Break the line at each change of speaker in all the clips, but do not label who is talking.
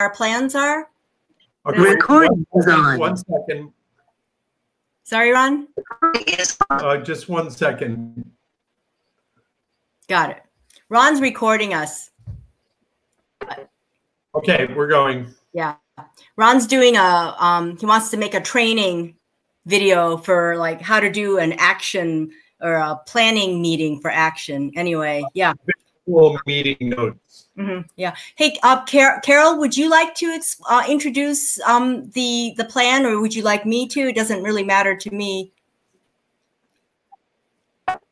our plans are.
Okay,
The recording is on.
One second,
Sorry, Ron.
uh, just one second.
Got it. Ron's recording us.
Okay, we're going.
Yeah. Ron's doing a um he wants to make a training video for like how to do an action or a planning meeting for action. Anyway, yeah.
Full meeting notes.
hmm yeah. Hey, uh, Car- Carol, would you like to ex- uh, introduce um the the plan, or would you like me to? It doesn't really matter to me.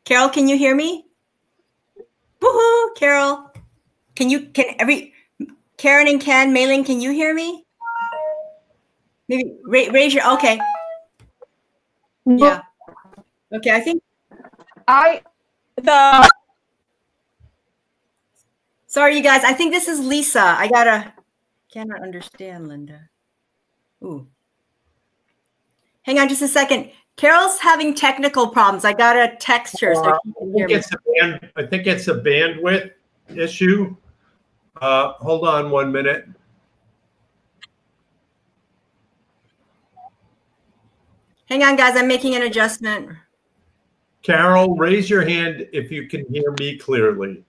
Carol, can you hear me? Woohoo, Carol! Can you can every Karen and Ken, Maylin, can you hear me? Maybe ra- raise your okay. Yeah. Okay, I think.
I the
Sorry, you guys. I think this is Lisa. I gotta. Cannot understand, Linda. Ooh. Hang on just a second. Carol's having technical problems. I gotta text her so
Uh, I think it's a band, I think it's a bandwidth issue. Uh, hold on one minute.
Hang on, guys. I'm making an adjustment.
Carol, raise your hand if you can hear me clearly.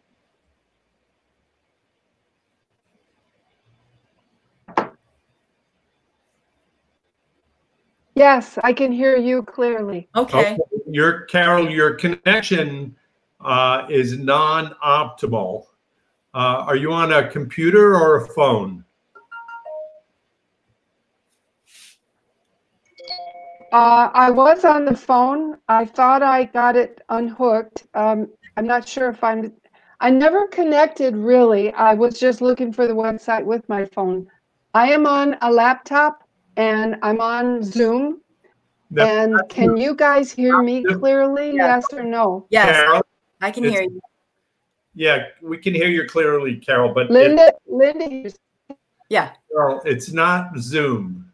Yes, I can hear you clearly.
Okay.
Your Carol, your connection uh, is non-optimal. Uh, are you on a computer or a phone?
Uh, I was on the phone. I thought I got it unhooked. Um, I'm not sure if I'm. I never connected really. I was just looking for the website with my phone. I am on a laptop and I'm on Zoom.
No,
And can you guys hear me clearly?
Yeah.
Yes or no?
Yes,
Carol,
I can hear you.
yeah, we can hear you clearly, Carol, but it-
Linda, Linda,
Yeah.
Carol, it's not Zoom.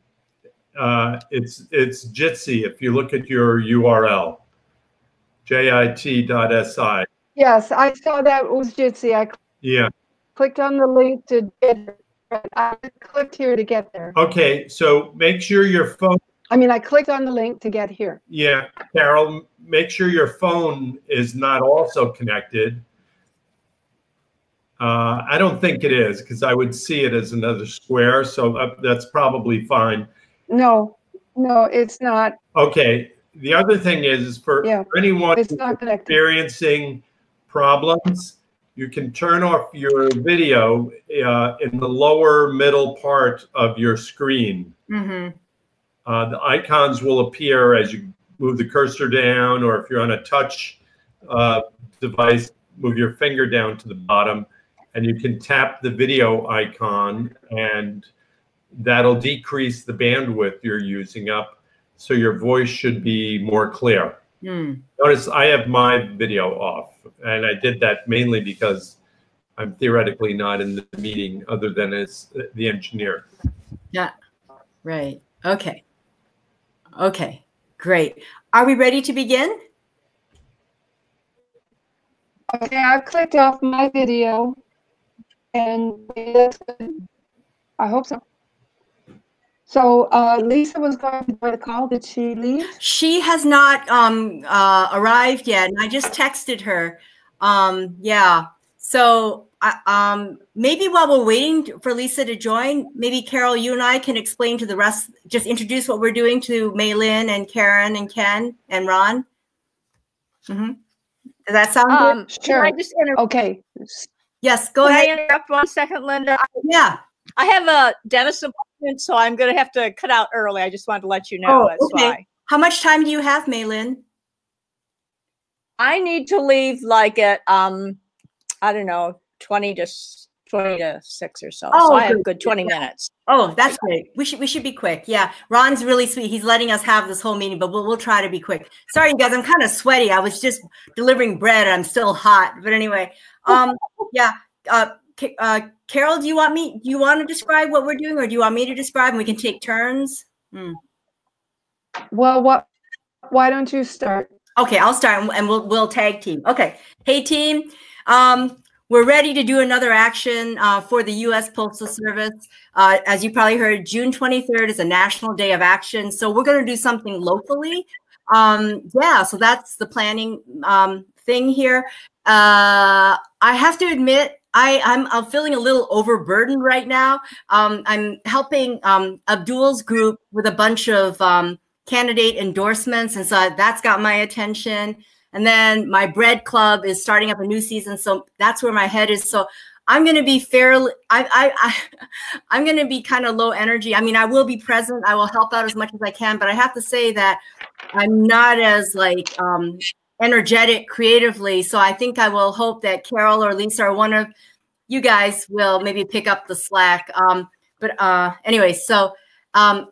Uh, it's it's Jitsi. If you look at your URL, jit.si.
yes, I saw that was Jitsi. I
Yeah.
clicked on the link to get. I clicked here to get there.
Okay. So make sure your phone.
I mean, I clicked on the link to get here.
Yeah, Carol, make sure your phone is not also connected. Uh, I don't think it is because I would see it as another square. So uh, that's probably fine.
No, no, it's not.
Okay. The other thing is, is for
Yeah,
anyone
It's not connected.
experiencing problems, you can turn off your video uh, in the lower middle part of your screen.
Mm-hmm.
Uh, the icons will appear as you move the cursor down, or if you're on a touch uh, device, move your finger down to the bottom, and you can tap the video icon, and that'll decrease the bandwidth you're using up, so your voice should be more clear.
Mm.
Notice I have my video off, and I did that mainly because I'm theoretically not in the meeting other than as the engineer.
Yeah. Right. Okay. Okay. Great. Are we ready to begin?
Okay, I've clicked off my video and. I hope so. So uh, Lisa was going to join the call. Did she leave?
She has not um, uh, arrived yet, and I just texted her. Um, yeah. So I um, maybe while we're waiting for Lisa to join, maybe Carol, you and I can explain to the rest, just introduce what we're doing to Maylin and Karen and Ken and Ron. hmm Does that sound good?
Um,
Sure.
Can I just inter-
Okay.
Yes. Go
can I
ahead.
interrupt one second, Linda?
Yeah.
I have a dentist appointment, so I'm going to have to cut out early. I just wanted to let you know.
Oh, okay.
why.
How much time do you have, Maylin?
I need to leave like at um, I don't know, twenty to twenty to six or so.
Oh,
so I have
good.
a good twenty minutes.
Oh, that's great. We should we should be quick. Yeah, Ron's really sweet. He's letting us have this whole meeting, but we'll we'll try to be quick. Sorry, you guys. I'm kind of sweaty. I was just delivering bread. and I'm still hot. But anyway, um, yeah. Uh, Ca- uh, Carol, do you want me? Do you want to describe what we're doing, or do you want me to describe, and we can take turns? Hmm.
Well, what? Why don't you start?
Okay, I'll start, and- and we'll we'll tag team. Okay, hey team. Um, we're ready to do another action uh, for the U.S. Postal Service. Uh, as you probably heard, June 23rd is a National Day of Action. So we're going to do something locally. Um, yeah, so that's the planning um, thing here. Uh, I have to admit, I, I'm, I'm feeling a little overburdened right now. Um, I'm helping um, Abdul's group with a bunch of um, candidate endorsements, and so that's got my attention. And then my bread club is starting up a new season, so that's where my head is. So I'm going to be fairly, I, I, I I'm going to be kind of low energy. I mean, I will be present. I will help out as much as I can, but I have to say that I'm not as like um, energetic creatively. So I think I will hope that Carol or Lisa or one of you guys will maybe pick up the slack. Um, but uh, anyway, so um,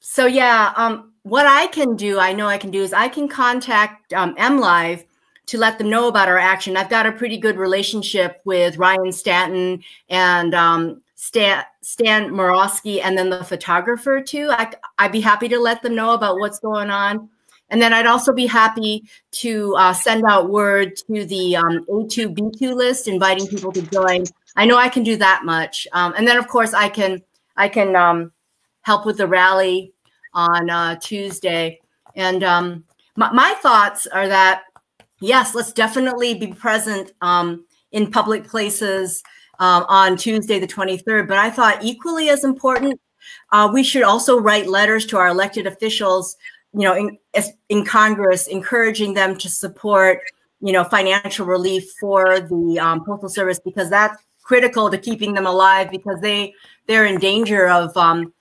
so yeah, um, what I can do, I know I can do is I can contact um, MLive to let them know about our action. I've got a pretty good relationship with Ryan Stanton and um, Stan, Stan Morosky and then the photographer too. I, I'd be happy to let them know about what's going on. And then I'd also be happy to uh, send out word to the um, A2, B2 list, inviting people to join. I know I can do that much. Um, and then of course I can, I can um, help with the rally on uh, Tuesday. And um, my, my, thoughts are that, yes, let's definitely be present um, in public places um, on Tuesday, the 23rd. But I thought equally as important, uh, we should also write letters to our elected officials, you know, in, in Congress, encouraging them to support, you know, financial relief for the um, Postal Service because that's critical to keeping them alive because they they're in danger of um,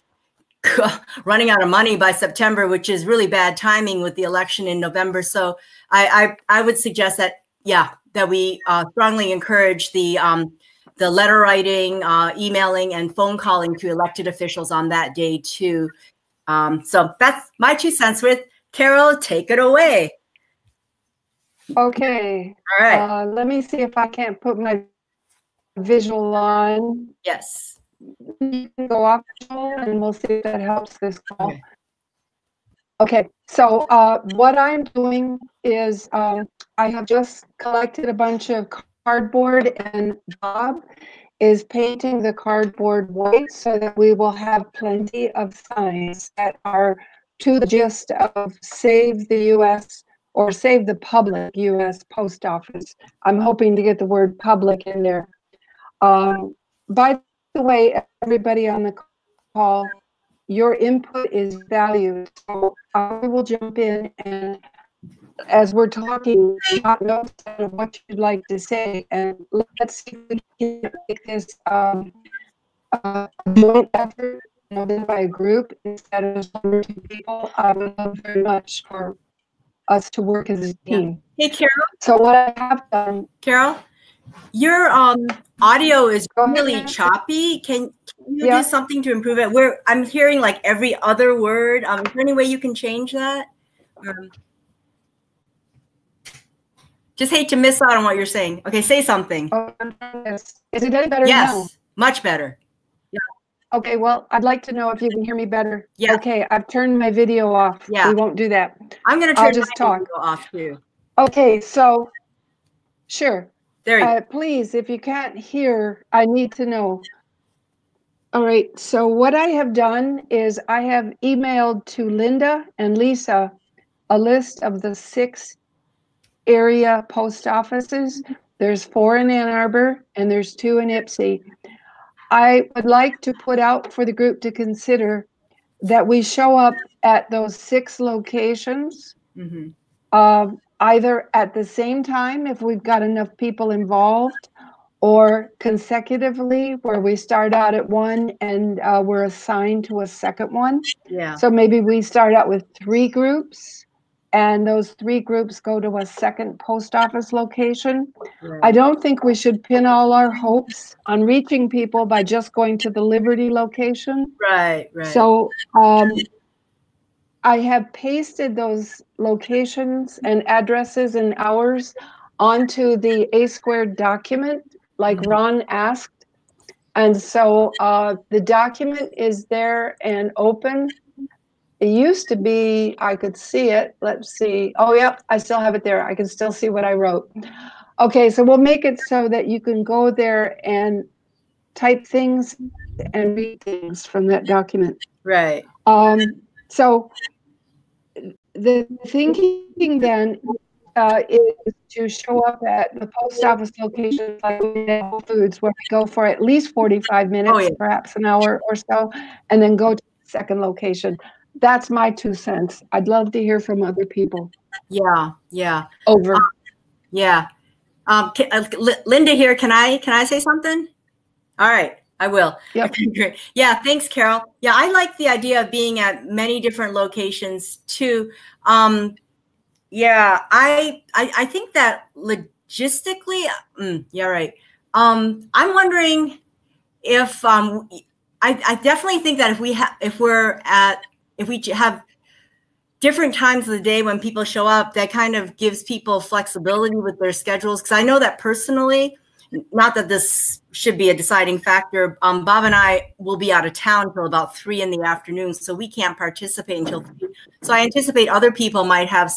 running out of money by September, which is really bad timing with the election in November. So I I, I would suggest that yeah that we uh, strongly encourage the um, the letter writing, uh, emailing, and phone calling to elected officials on that day too. Um, so that's my two cents. With Carol, take it away.
Okay.
All right.
Uh, let me see if I can't put my visual on.
Yes
you can go off and we'll see if that helps this call. Okay. Okay, so uh, what I'm doing is um, I have just collected a bunch of cardboard and Bob is painting the cardboard white so that we will have plenty of signs that are to the gist of Save the US or Save the Public US Post Office. I'm hoping to get the word public in there. Um, by the way, everybody on the call, your input is valued. So I will jump in and as we're talking, notes what you'd like to say, and let's see if we can make this um, a joint effort, you know, by a group instead of one or two people. I would love very much for us to work as a team.
Hey, Carol.
So what I have done,
Carol, your um audio is really choppy. Can, can you yeah. do something to improve it? Where I'm hearing like every other word. Um, is there any way you can change that? Um, just hate to miss out on what you're saying. Okay, say something.
Oh, is it any better
yes,
now?
much better.
Yeah. Okay, well, I'd like to know if you can hear me better.
Yeah.
Okay, I've turned my video off.
Yeah.
We won't do that.
I'm going to turn I'll just talk. off too.
Okay, so sure.
There you
uh, Please, if you can't hear, I need to know. All right, so what I have done is I have emailed to Linda and Lisa a list of the six area post offices. There's four in Ann Arbor and there's two in Ypsi. I would like to put out for the group to consider that we show up at those six locations. Mm-hmm. Uh, either at the same time if we've got enough people involved or consecutively where we start out at one and uh, we're assigned to a second one.
Yeah.
So maybe we start out with three groups and those three groups go to a second post office location. I don't think we should pin all our hopes on reaching people by just going to the Liberty location.
Right, right.
So um, I have pasted those locations and addresses and hours onto the A squared document, like mm-hmm. Ron asked. And so uh, the document is there and open. It used to be, I could see it. Let's see. Oh, yep, I still have it there. I can still see what I wrote. Okay, so we'll make it so that you can go there and type things and read things from that document.
Right.
Um, so the thinking then uh, is to show up at the post office locations like Whole Foods where we go for at least 45 minutes,
Oh, yeah.
perhaps an hour or so, and then go to the second location. That's my two cents. I'd love to hear from other people.
Yeah. Yeah.
Over.
Yeah. Um, ca- uh, Li- Linda here. Can I can I say something? All right, I will.
Yep.
Okay, great. Yeah, thanks, Carol. Yeah, I like the idea of being at many different locations too. Um, yeah, I, I I think that logistically, mm, yeah, right. Um, I'm wondering if um, I, I definitely think that if we have if we're at if we have different times of the day when people show up that kind of gives people flexibility with their schedules because i know that personally not that this should be a deciding factor um, bob and i will be out of town till about three in the afternoon so we can't participate until three. so i anticipate other people might have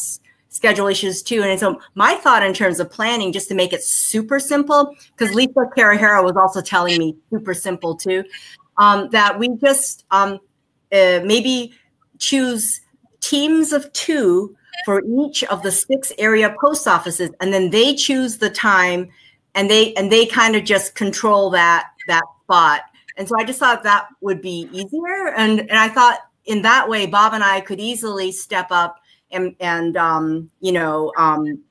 schedule issues too and so my thought in terms of planning just to make it super simple because lisa carahara was also telling me super simple too um, that we just um, uh, maybe choose teams of two for each of the six area post offices and then they choose the time and they and they kind of just control that that spot. And so i just thought that would be easier and and i thought in that way bob and i could easily step up and and um you know um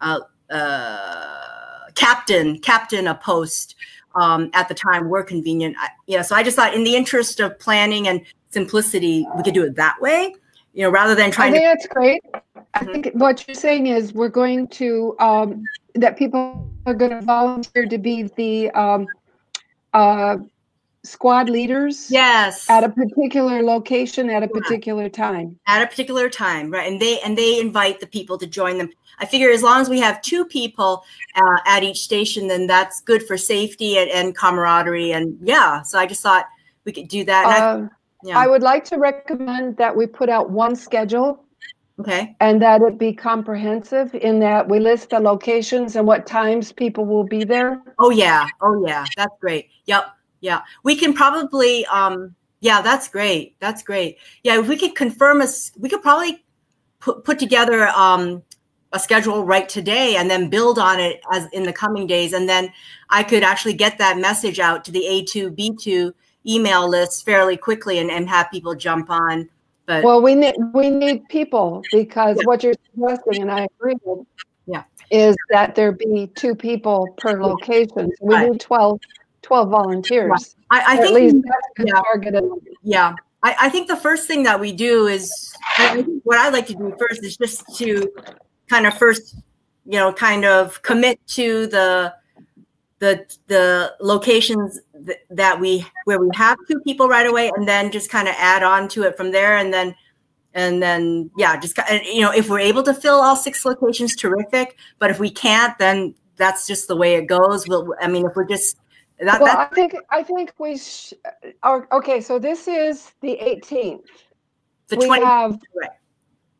uh, uh captain captain a post um at the time we're convenient. I, yeah so i just thought in the interest of planning and simplicity we could do it that way you know rather than trying I
think
to
that's great. I
Mhm.
think what you're saying is we're going to, um, that people are going to volunteer to be the, um, uh, squad leaders.
yes
At a particular location at a particular time.
at a particular time right and they and they invite the people to join them i figure as long as we have two people uh, at each station then that's good for safety and, and camaraderie and yeah so i just thought we could do that
Um,
yeah.
I would like to recommend that we put out one schedule.
Okay.
And that it be comprehensive in that we list the locations and what times people will be there.
oh yeah. Oh yeah. That's great. Yep. Yeah. We can probably um yeah that's great. That's great. Yeah if we could confirm us we could probably put, put together um a schedule right today and then build on it as in the coming days. And then i could actually get that message out to the a2 b2 email list fairly quickly and, and have people jump on but
Well, we need, we need people because
Yeah.
what you're suggesting, and I agree with.
Yeah.
Is that there be two people per location. So We
Right.
need 12, 12 volunteers.
i, I
Or At
think
least that's
yeah.
targeted.
Yeah, I, I think the first thing that we do is I think what I like to do first is just to kind of first, you know, kind of commit to the the the locations th- that we where we have two people right away, and then just kind of add on to it from there, and then and then yeah, just you know, if we're able to fill all six locations, terrific. But if we can't, then that's just the way it goes. We'll, I mean, if we're just that,
Well, I think, I think we, sh- or, okay, so this is the 18th.
the
We have,
Right.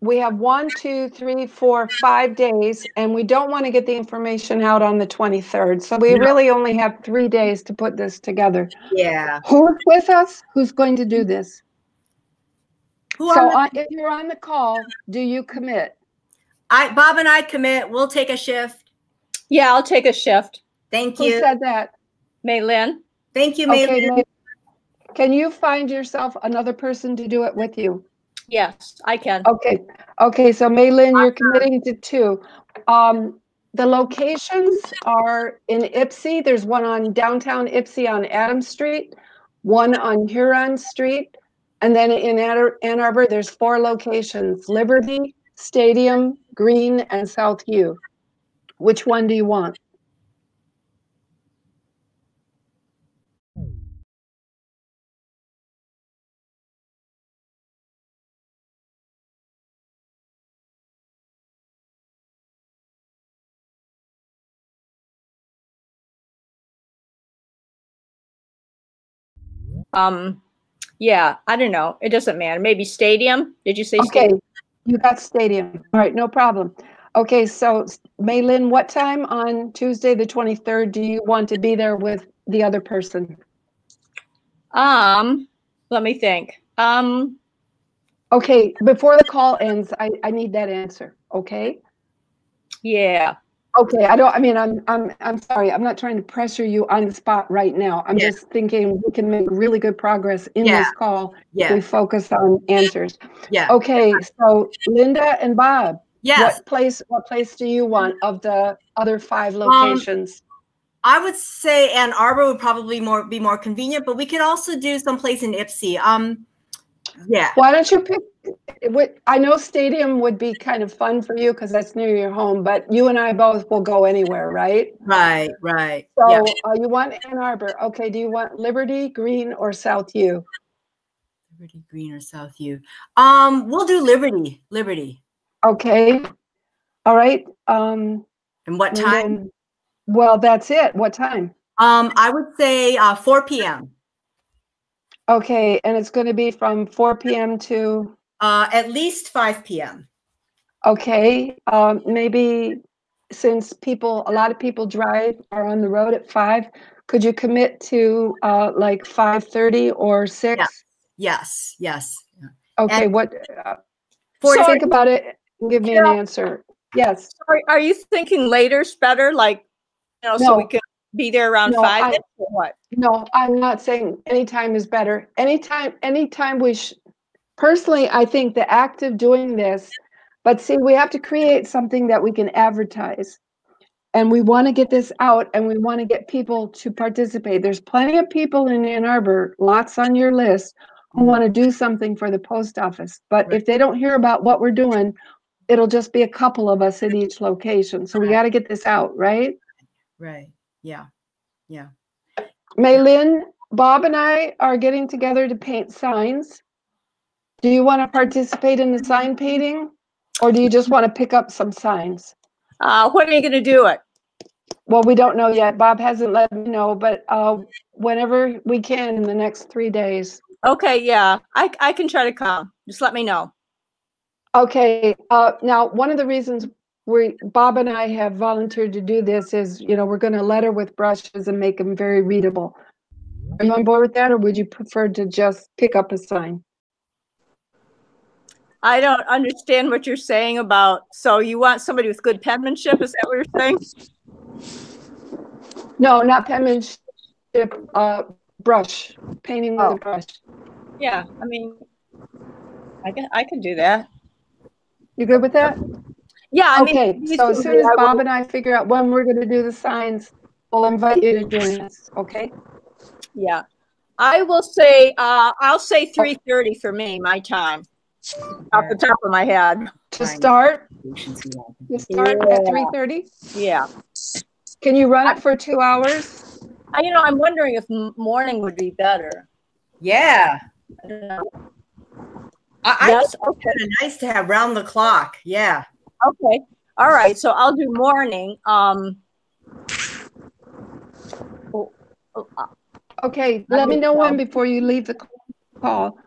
We have one, two, three, four, five days, and we don't want to get the information out on the 23rd. So we
No.
really only have three days to put this together.
Yeah.
Who's with us? Who's going to do this?
Who
So
on
if you're on the call, do you commit?
I Bob and I commit. We'll take a shift.
Yeah, I'll take a shift.
Thank you.
Who
you.
said that?
May Lynn?
Thank you,
Okay,
Maylin.
May- can you find yourself another person to do it with you?
Yes, I can.
Okay, okay, so Maylin, you're committing to two. Um, the locations are in Ypsi, there's one on downtown Ypsi on Adams Street, one on Huron Street, and then in Ann Ann Arbor, there's four locations, Liberty, Stadium, Green, and South U. Which one do you want?
Um, yeah, I don't know. It doesn't matter. Maybe stadium. Did you say
Okay,
stadium?
you got Stadium, all right, no problem. Okay, so Maylin, what time on Tuesday, the 23rd, do you want to be there with the other person?
Um, let me think. Um,
Okay, before the call ends, I, I need that answer, okay?
yeah.
Okay, I don't, I mean, I'm, I'm, I'm sorry, I'm not trying to pressure you on the spot right now. I'm just thinking we can make really good progress in this
Yeah.
call. if
Yeah,
We focus on answers.
yeah.
Okay, so Linda and Bob,
Yes.
what place, what place do you want of the other five
Um,
locations?
I would say Ann Arbor would probably more be more convenient, but we could also do someplace in Ypsi. Um, yeah,
Why don't you pick, what, I know stadium would be kind of fun for you because that's near your home, but you and I both will go anywhere, right?
right, right.
So
yeah.
uh, you want Ann Arbor. Okay, do you want Liberty, Green, or South U?
Liberty Green or South U. Um, we'll do Liberty, Liberty.
Okay, all right. Um,
And what
and
time?
then- Well, that's it. What time?
Um, I would say uh, 4 p.m.
Okay, and it's going to be from 4 p.m. to,
Uh, at least 5 p.m.
okay, um, maybe since people, a lot of people drive, are on the road at five, could you commit to uh, like 5:30 or six?
Yes, yes.
Okay,
And-
what, uh,
Forty-
think about it and give me an answer. Yes.
Are, are you thinking later's better? Like, you know, so we can be there around
No,
five
I-
or what?
No, I'm not saying anytime is better. Anytime, anytime we sh- personally, I think the act of doing this, but see, we have to create something that we can advertise. And we want to get this out and we want to get people to participate. There's plenty of people in Ann Arbor, lots on your list, who mm-hmm. want to do something for the post office. But if they don't hear about what we're doing, it'll just be a couple of us at each location. So we got to get this out, right?
Right. Yeah. Yeah.
Maylin, Bob and I are getting together to paint signs. Do you want to participate in the sign painting? Or do you just want to pick up some signs?
Uh, when are you gonna do it?
Well, we don't know yet. Bob hasn't let me know, but uh, whenever we can in the next three days.
Okay, yeah, I, I can try to come. Just let me know.
Okay, uh, now, one of the reasons we, Bob and I have volunteered to do this is, you know, we're going to letter with brushes and make them very readable. Are you on board with that, or would you prefer to just pick up a sign?
I don't understand what you're saying about, so you want somebody with good penmanship, is that what you're saying?
No, not penmanship, uh, brush, painting with
Oh.
a brush.
Yeah, I mean, I can, I can do that.
You good with that?
Yeah, I mean.
Okay, so as soon as Bob and I figure out when we're gonna do the signs, we'll invite you to join us, okay?
Yeah, I will say, uh, I'll say three thirty for me, my time, off the top of my head.
To start, to start at three thirty?
Yeah,
Can you run it for two hours?
I, you know, I'm wondering if morning would be better.
Yeah.
I don't know.
I, I
Yes,
think it's kind of nice to have round the clock. Yeah.
Okay, all right, so I'll do morning, um. oh, oh, uh,
Okay, let me know when before you leave the call.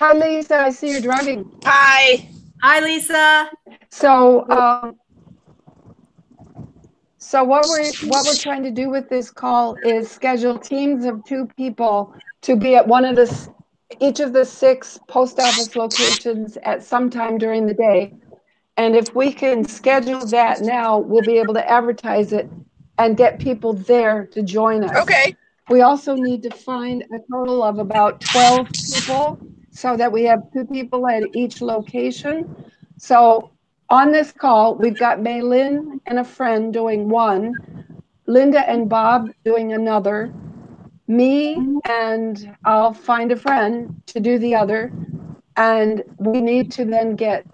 Hi, Lisa, I see you're driving.
Hi.
Hi, Lisa.
So, um, so what we're, what we're trying to do with this call is schedule teams of two people to be at one of the, each of the six post office locations at some time during the day. And if we can schedule that now, we'll be able to advertise it and get people there to join us.
Okay.
We also need to find a total of about 12 people so that we have two people at each location. So on this call, we've got Maylin and a friend doing one, Linda and Bob doing another, me and I'll find a friend to do the other. And we need to then get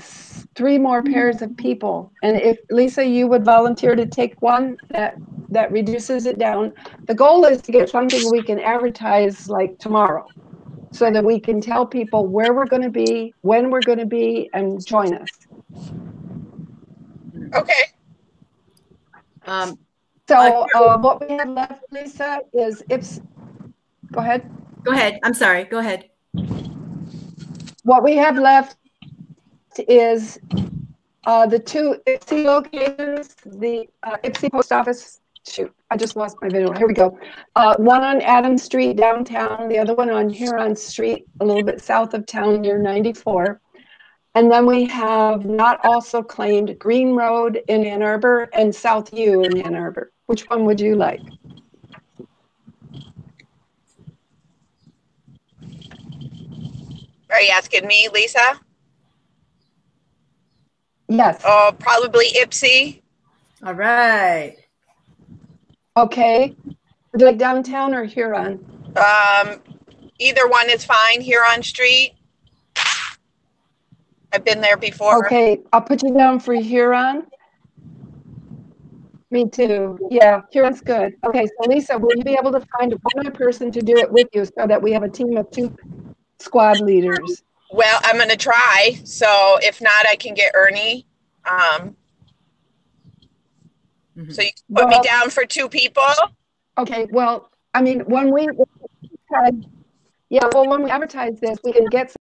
three more pairs of people. And if Lisa, you would volunteer to take one, that that reduces it down. The goal is to get something we can advertise like tomorrow so that we can tell people where we're going to be, when we're going to be, and join us.
Okay.
Um,
So
Uh,
uh, what we have left, Lisa, is if, go ahead.
go ahead. I'm sorry. Go ahead.
What we have left is Uh, the two Ypsi locations, the uh, Ypsi post office, shoot, I just lost my video. Here we go. Uh, one on Adams Street downtown, the other one on Huron Street, a little bit south of town near 94. And then we have not also claimed Green Road in Ann Arbor and South U in Ann Arbor. Which one would you like?
Are you asking me, Lisa?
Yes.
Oh, probably Ypsi.
All right.
Okay. Like downtown or Huron?
Um, either one is fine Huron street. I've been there before.
Okay, I'll put you down for Huron. Me too. Yeah, Huron's good. Okay, so Lisa, will you be able to find one other person to do it with you so that we have a team of two squad leaders?
Well, I'm gonna try. So if not, I can get Ernie. Um,
Mhm.
so you can put me down for two people.
Okay, well, I mean, when we, yeah, well, when we advertise this, we can get some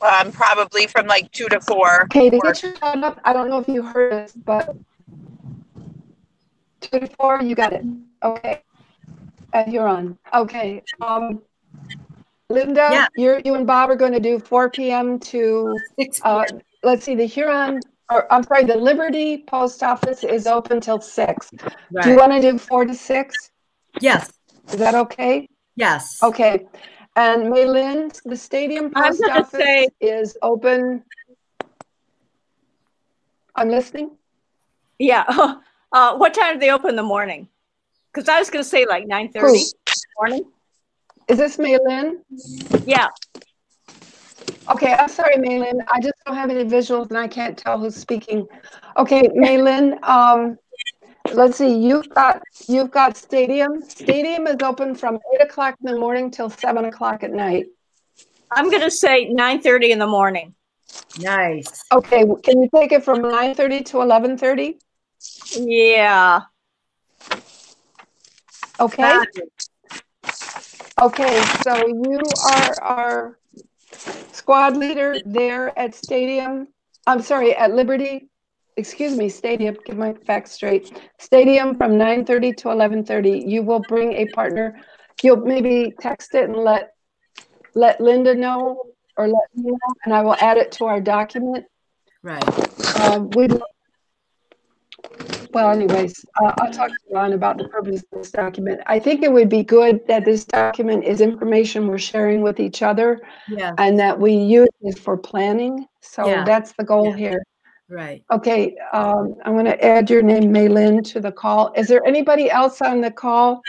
Um, probably from like two to four.
Okay, to
Or-
get your hand up, I don't know if you heard us, but two to four, you got it. Okay. And you're on. Okay. Um, Linda,
Yeah.
you're, you and Bob are going to do 4 p.m. to,
Six.
uh, let's see, the Huron, or I'm sorry, the Liberty Post Office is open till 6. Do you want to do 4 to 6?
Yes.
Is that okay?
Yes.
Okay. And Maylin, the Stadium Post Office
say-
is open. I'm listening.
Yeah. Uh, what time do they open in the morning? Because I was going to say like nine thirty
Who?
morning.
Is this Maylin?
Yeah.
Okay, I'm sorry, Maylin. I just don't have any visuals and I can't tell who's speaking. Okay, Maylin, um, let's see, you've got, you've got Stadium. Stadium is open from eight o'clock in the morning till seven o'clock at night.
I'm going to say nine thirty in the morning.
Nice.
Okay, can you take it from nine thirty to eleven thirty?
Yeah.
Okay,
Got it.
okay, so you are our squad leader there at Stadium, I'm sorry, at Liberty, excuse me, Stadium, get my facts straight. Stadium from nine thirty to eleven thirty. You will bring a partner. You'll maybe text it and let, let Linda know or let me know, and I will add it to our document.
Right.
Um, we, well, anyways, uh, I'll talk to Ron about the purpose of this document. I think it would be good that this document is information we're sharing with each other
Yeah.
and that we use it for planning. So
Yeah.
that's the goal
Yeah.
here.
Right.
Okay, um, I'm gonna add your name, Maylin, to the call. Is there anybody else on the call?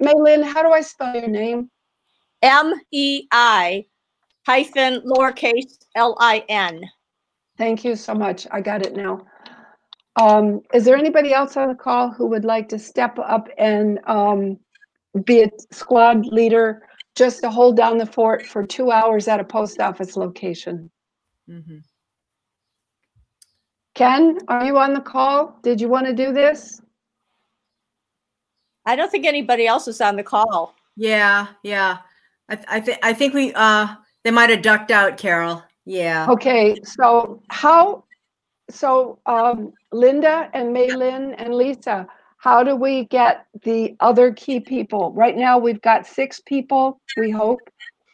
Maylin, how do I spell your name?
M E I hyphen lowercase L I N.
Thank you so much. I got it now. Um, is there anybody else on the call who would like to step up and um, be a squad leader just to hold down the fort for two hours at a post office location?
hmm
Ken, are you on the call? Did you want to do this?
I don't think anybody else is on the call.
Yeah. Yeah. I, I think I think we uh they might have ducked out, Carol. Yeah.
Okay, so how, so um, Linda and Maylin and Lisa, how do we get the other key people? Right now, we've got six people, we hope.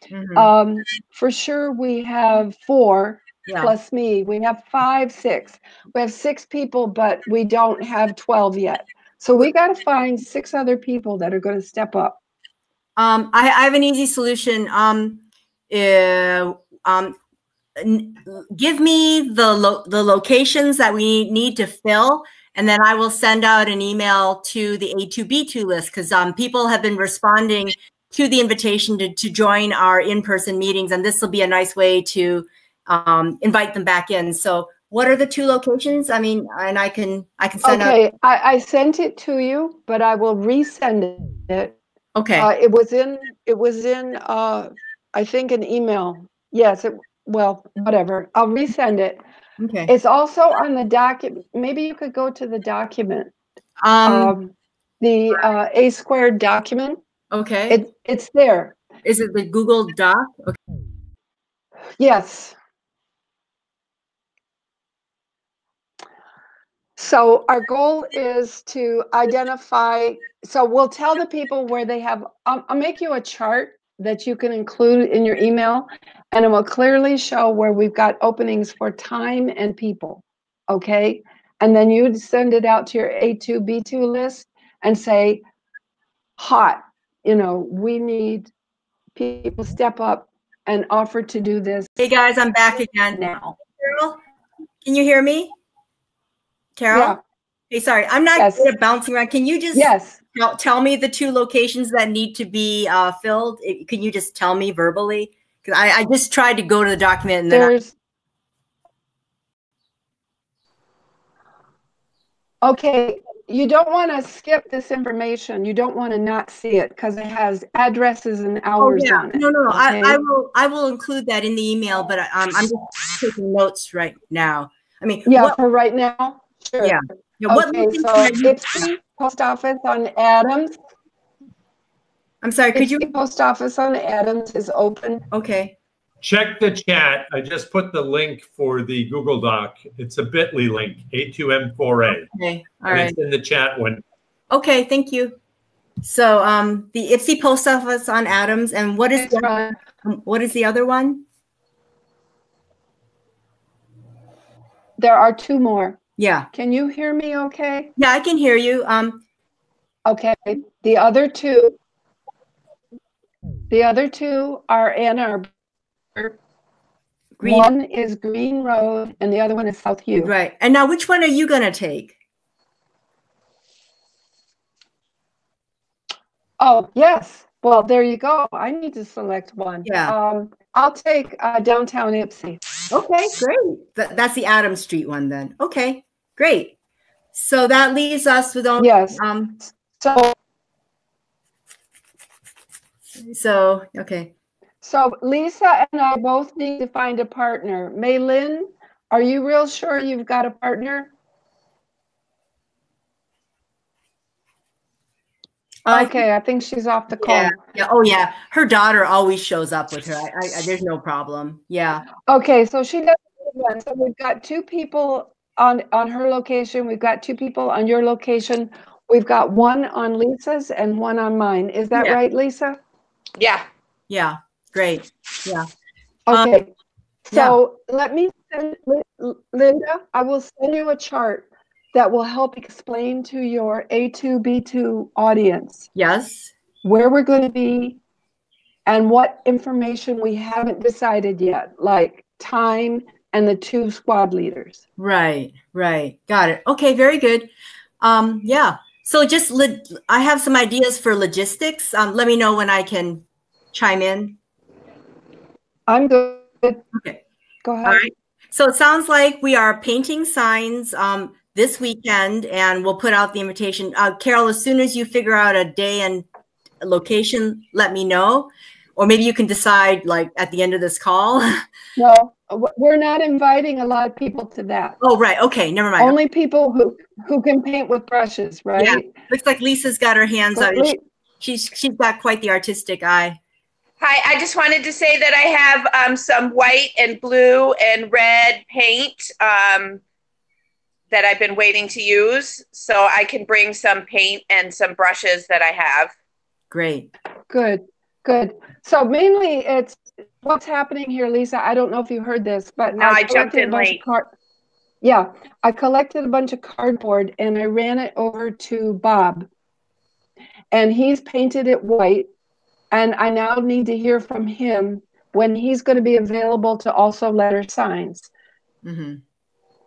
Mhm.
Um, for sure, we have four
yeah.
plus me. We have five, six. We have six people, but we don't have 12 yet. So we got to find six other people that are going to step up.
Um, I, I have an easy solution. Um, uh, um, n- give me the lo- the locations that we need to fill, and then I will send out an email to the A2B2 list because um, people have been responding to the invitation to, to join our in-person meetings, and this will be a nice way to um, invite them back in. So, what are the two locations? I mean, and I can I can send out.
Okay, I, I sent it to you, but I will resend it.
Okay.
Uh, it was in, it was in, uh, I think an email. Yes, it, well, whatever. I'll resend it.
okay.
It's also on the document. Maybe you could go to the document,
Um,
um, the, uh, A squared document.
okay.
It, it's there.
Is it the Google Doc? Okay.
Yes. So our goal is to identify, so we'll tell the people where they have, I'll, I'll make you a chart that you can include in your email and it will clearly show where we've got openings for time and people. Okay? And then you'd send it out to your A2, B2 list and say, hot, you know, we need people step up and offer to do this
Hey guys, I'm back again.
now.
Carol, can you hear me? Carol?
Yeah.
Hey, sorry, I'm not
Yes.
good at bouncing around. Can you just
Yes.
tell, tell me the two locations that need to be uh, filled? It- Can you just tell me verbally? Because I, I just tried to go to the document and then I,
There's. Okay, you don't want to skip this information. You don't want to not see it because it has addresses and hours
oh
hours
yeah,
on it.
no, no, no. I, I will I will include that in the email, but I, um, I'm just taking notes right now. I mean,
Yeah,
what,
for right now. Sure.
Yeah. yeah, what
Okay, so Ypsi Post Office on Adams.
I'm sorry, could you?
Ypsi Post Office on Adams is open.
Okay,
Check the chat. I just put the link for the Google Doc. It's a bit.ly link, A2M4A.
okay, all
And
right.
It's in the chat when,
Okay, thank you. So, um, the Ypsi Post Office on Adams, and what is
Thanks,
the,
Ron.
what is the other one?
There are two more.
Yeah,
Can you hear me okay?
yeah, I can hear you. Um,
Okay, the other two, the other two are Ann Arbor.
Green,
One is Green Road and the other one is South U.
right. And now, which one are you gonna take?
Oh, yes. Well, there you go. I need to select one.
Yeah.
Um, I'll take uh, downtown Ypsi.
Okay, great. That, that's the Adams Street one then. Okay, great. So that leaves us with only,
Yes.
um,
So,
so, okay.
so Lisa and I both need to find a partner. Maylin, are you real sure you've got a partner?
Uh,
Okay, I think she's off the call.
Yeah, yeah, oh yeah. Her daughter always shows up with her. I, I, there's no problem. Yeah,
Okay, so she does. So we've got two people on, on her location. We've got two people on your location. We've got one on Lisa's and one on mine. Is that
Yeah.
right, Lisa?
Yeah.
yeah, great. Yeah, Um,
Okay. So let me send, Linda, I will send you a chart that will help explain to your A2, B2 audience
yes,
where we're going to be and what information we haven't decided yet, like time and the two squad leaders.
right, right. Got it. Okay, very good. Um, yeah. So just, I have some ideas for logistics. Um, let me know when I can chime in.
I'm good.
Okay.
Go ahead.
All right. So it sounds like we are painting signs um, this weekend, and we'll put out the invitation. Uh, Carol, as soon as you figure out a day and location, let me know, or maybe you can decide like at the end of this call.
No, we're not inviting a lot of people to that.
oh, right. Okay. Never mind.
Only people who, who can paint with brushes, right? Yeah.
Looks like Lisa's got her hands
But
up.
Li-
She's she's got quite the artistic eye.
Hi, I just wanted to say that I have um, some white and blue and red paint um, that I've been waiting to use. So I can bring some paint and some brushes that I have.
Great.
Good, good. So mainly it's what's happening here, Lisa. I don't know if you heard this, but
No, I jumped
collected a
in
bunch of
late.
card- yeah, I collected a bunch of cardboard and I ran it over to Bob. And he's painted it white. And I now need to hear from him when he's going to be available to also letter signs.
hmm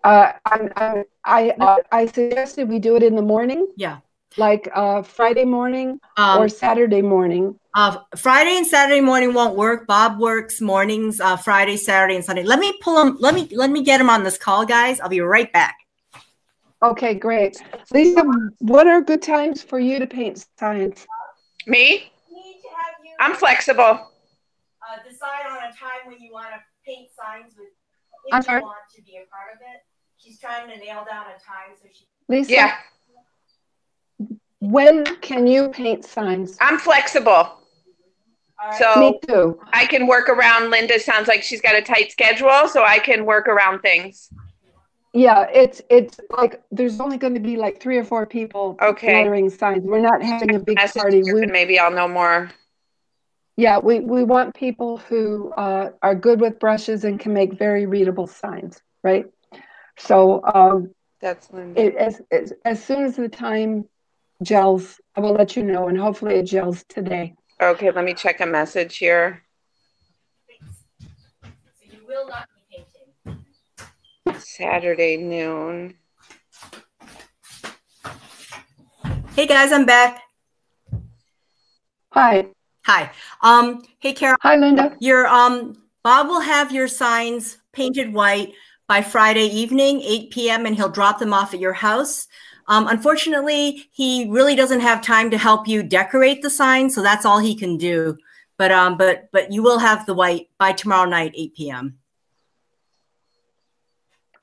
Uh, I, I, I, uh, I suggested we do it in the morning,
Yeah.
Like uh, Friday morning
Um,
or Saturday morning.
Uh, Friday and Saturday morning won't work. Bob works mornings, uh, Friday, Saturday, and Sunday. Let me pull him. Let me let me get him on this call, guys. I'll be right back.
Okay, great. Lisa, what are good times for you to paint signs?
Me? I'm flexible.
uh, decide on a time when you want to paint signs with,
I'm
if
sorry?
you want to be a part of it. She's trying to nail down a time so she.
Lisa,
Yeah,
when can you paint signs?
I'm flexible.
All right.
So-
Me too.
I can work around Linda. Sounds like she's got a tight schedule, so I can work around things.
Yeah, it's it's like there's only going to be like three or four people
Okay.
lettering signs. We're not having a big
Message
party. We,
maybe I'll know more.
yeah, we we want people who uh, are good with brushes and can make very readable signs, right? So um,
That's Linda.
it, as, as as soon as the time gels, I will let you know, and hopefully it gels today.
Okay, let me check a message here.
So you will not be painting.
Saturday noon.
Hey guys, I'm back.
Hi,
Hi. Um. Hey Carol,
hi, Linda.
your um Bob will have your signs painted white by Friday evening, 8 p.m., and he'll drop them off at your house. Um, unfortunately, he really doesn't have time to help you decorate the sign, so that's all he can do. But um, but but you will have the white by tomorrow night, 8 p.m.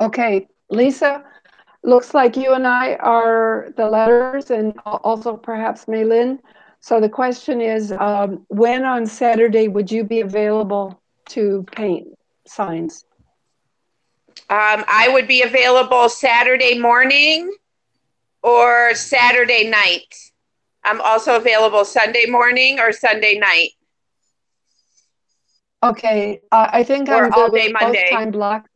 Okay, Lisa, looks like you and I are the letters and also perhaps Maylin. So the question is, um, when on Saturday would you be available to paint signs?
Um, I would be available Saturday morning or Saturday night. I'm also available Sunday morning or Sunday night.
Okay, uh, I think
Or
I'm
all
good
day Monday.
time blocks.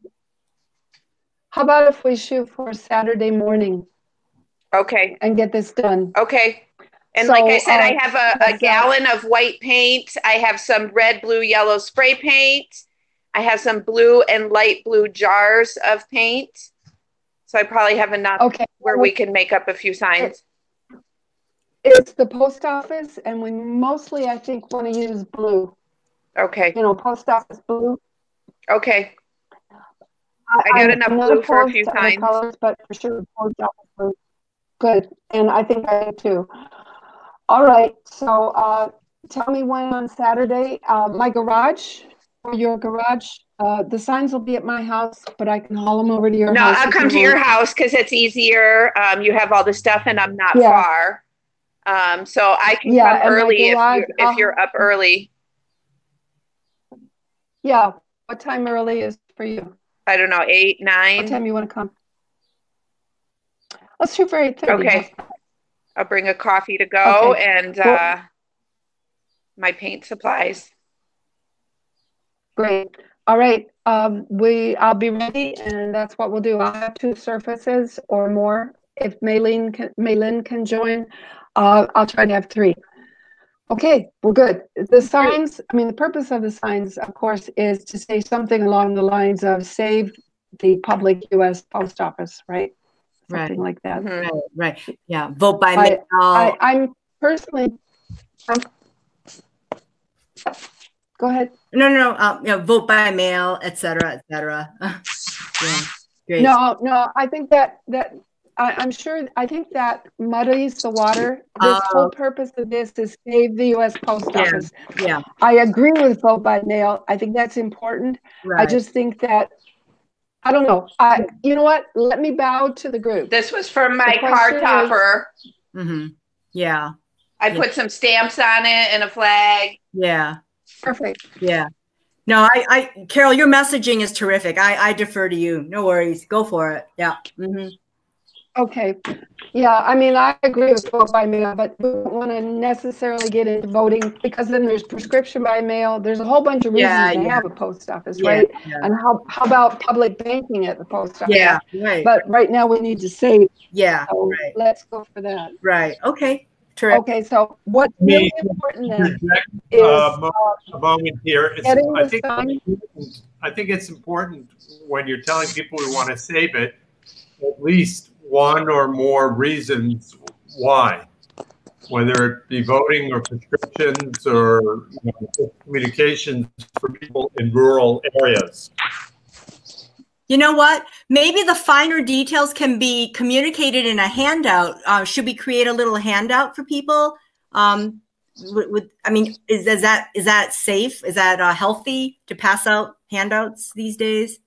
How about if we shoot for Saturday morning
Okay,
and get this done?
okay. And like I
So,
said, I
uh,
have a, a gallon of white paint. I have some red, blue, yellow spray paint. I have some blue and light blue jars of paint. So I probably have enough
Okay.
where we can make up a few signs.
It's the post office and we mostly, I think, want to use blue,
Okay,
you know, post office blue.
okay. I got
I'm
enough blue for a few
opposed to other
signs.
Colors, but for sure, post office blue. Good, and I think I do too. All right, so uh, tell me when on Saturday. Uh, my garage or your garage. Uh, the signs will be at my house, but I can haul them over to your
No,
house.
No,
I'll
come to your house because it's easier. Um, you have all the stuff and I'm not
Yeah.
far. Um, so I can
Yeah,
come early if
garage,
you're, if you're up early.
Yeah, what time early is for you?
I don't know, eight,
What
nine.
time you want to come? Let's shoot for eight thirty.
Okay. I'll bring a coffee to go
Okay.
and
Well-
uh, my paint supplies.
Great. All right. Um, we, I'll be ready and that's what we'll do. I'll have two surfaces or more. If Maylene can, Maylin can join, uh, I'll try to have three. Okay, we're good. The signs, I mean, the purpose of the signs, of course, is to say something along the lines of save the public US post office, right?
Right.
Like that.
Mhm.
Right, right. Yeah. Vote by
I-
mail.
I, I'm personally, I'm, go ahead.
no, no, no. Uh, yeah, vote by mail, et cetera, et cetera. yeah. Great.
No, no, I think that, that, I, I'm sure, I think that muddies the water. This
Oh.
whole purpose of this is save the US Post
Yeah.
Office.
Yeah.
I agree with vote by mail. I think that's important. I just think that, I don't know, I, you know what? Let me bow to the group.
This was from my
The
car
question is-
topper.
hmm Yeah.
I
Yeah.
put some stamps on it and a flag.
Yeah.
Perfect.
Yeah. No, I, I, Carol, your messaging is terrific. I, I defer to you. No worries. Go for it. Yeah. hmm
Okay. Yeah, I mean, I agree with vote by mail, but we don't want to necessarily get into voting because then there's prescription by mail. There's a whole bunch of reasons
Yeah,
to
yeah.
have a post office,
Yeah.
right? And how, how about public banking at the post office?
Yeah. Right.
But right now we need to save,
yeah.
so
Right.
let's go for that.
Right. Okay. Terrific.
Okay, so what's
Me-
really important then
Interject,
is,
uh, a moment here. It's- I think, I think it's important when you're telling people we want to save it, at least one or more reasons why. Whether it be voting or prescriptions or you know, communications for people in rural areas.
You know what? Maybe the finer details can be communicated in a handout. Uh, should we create a little handout for people? Um, would, would I mean, is, is that is that safe? Is that uh, healthy to pass out handouts these days?